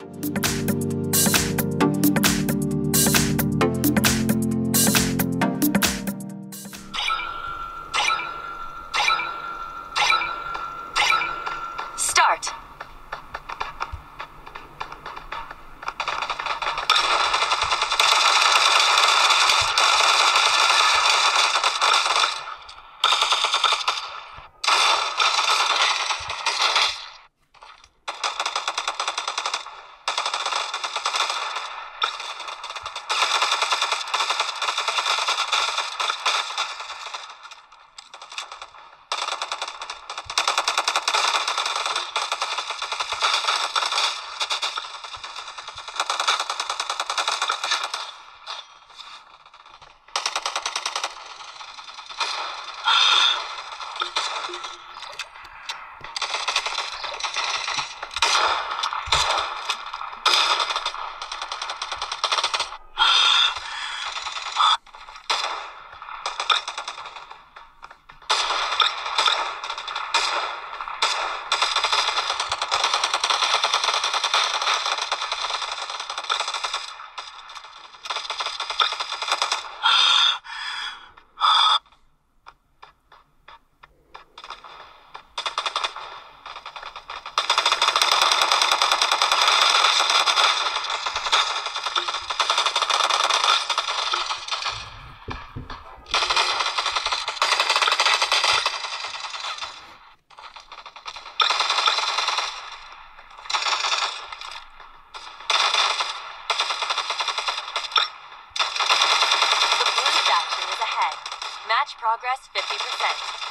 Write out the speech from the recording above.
Start. Progress 50%.